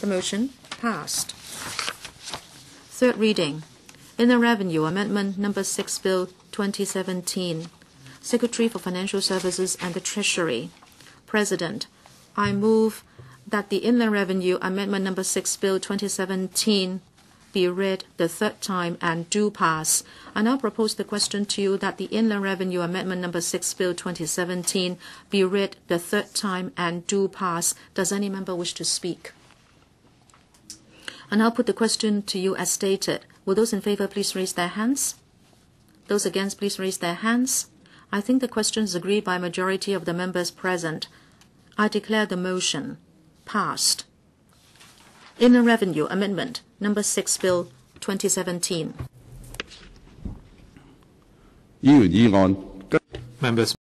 The motion passed. Third reading. Inland Revenue Amendment Number 6 Bill 2017. Secretary for Financial Services and the Treasury. President, I move that the Inland Revenue Amendment Number 6 Bill 2017 be read the third time and do pass. I now propose the question to you that the Inland Revenue Amendment Number 6 Bill 2017 be read the third time and do pass. Does any member wish to speak? I now put the question to you as stated. Will those in favor please raise their hands? Those against, please raise their hands. I think the question is agreed by majority of the members present. I declare the motion passed. Inland Revenue Amendment Number 6 Bill 2017. Members